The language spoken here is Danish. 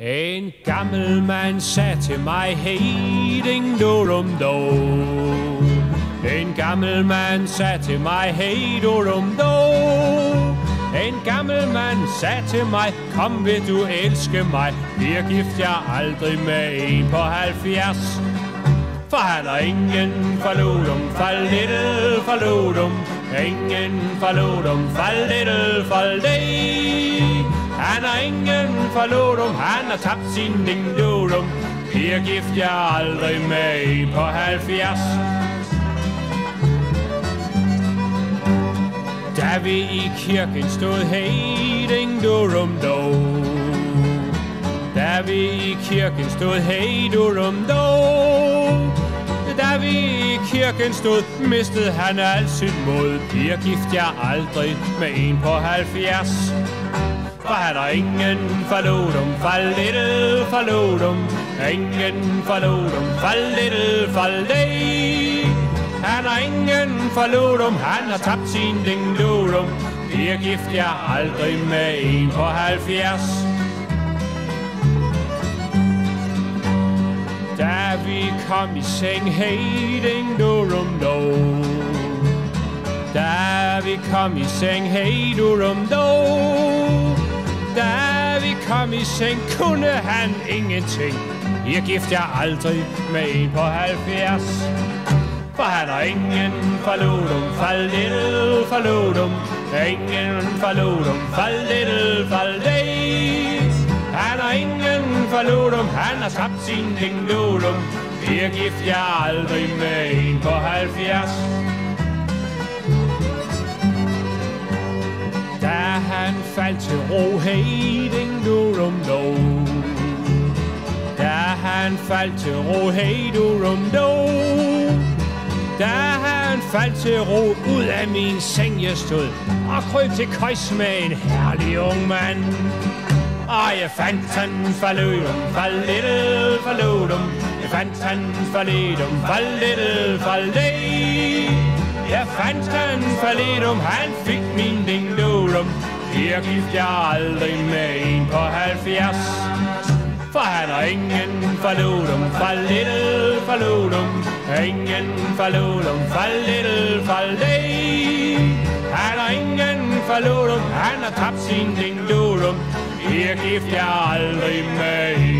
En gammel mand sagde til mig, hey, ding durum do. En gammel mand sagde til mig, hey, durum do. En gammel mand sagde til mig, kom vil du elske mig, bliver gift jeg aldrig med en på 70. For han har ingen forlodum, for little forlodum, ingen forlodum, for little for han har ingen forlodum, han har tabt sin dingdodum, bliver gift jeg aldrig med en på 70. Da vi i kirken stod hey ding durum do Da vi i kirken stod hey durum do Da vi i kirken stod mistede han al sit mod. Bliver gift jeg aldrig med en på 70 for han har ingen forlodum, for little forlodum Ingen forlodum, for little for han har ingen forlodum, han har tabt sin dingdodum. Bliver gift jeg aldrig med en på 70. Da vi kom i seng, hey ding, do. Da vi kom i seng, hey durum do. Da vi kom i seng, kunne han ingenting. Jeg gift jeg aldrig med en på 70. For han har ingen forlodum, for little forlodum. Ingen forlodum, for little for Han har ingen forlodum, han har skabt sin dingdodum. Jeg gift jeg aldrig med en på 70. faldt til ro, hey, ding du rum do. Da han faldt til ro, hey, du rum do. Da han faldt til ro ud af min seng, jeg stod og kryb til køjs med en herlig ung mand. Og jeg fandt han forlødum, for little forlødum. Jeg fandt han forlødum, for little Jeg fandt han forlødum, han fik min dingdodum. Bliver gift jeg aldrig med en på 70. For han har ingen forlodum, for little forlodum. Ingen forlodum, for little for Han har ingen forlodum, han har tabt sin dingdodum. Bliver gift jeg aldrig med en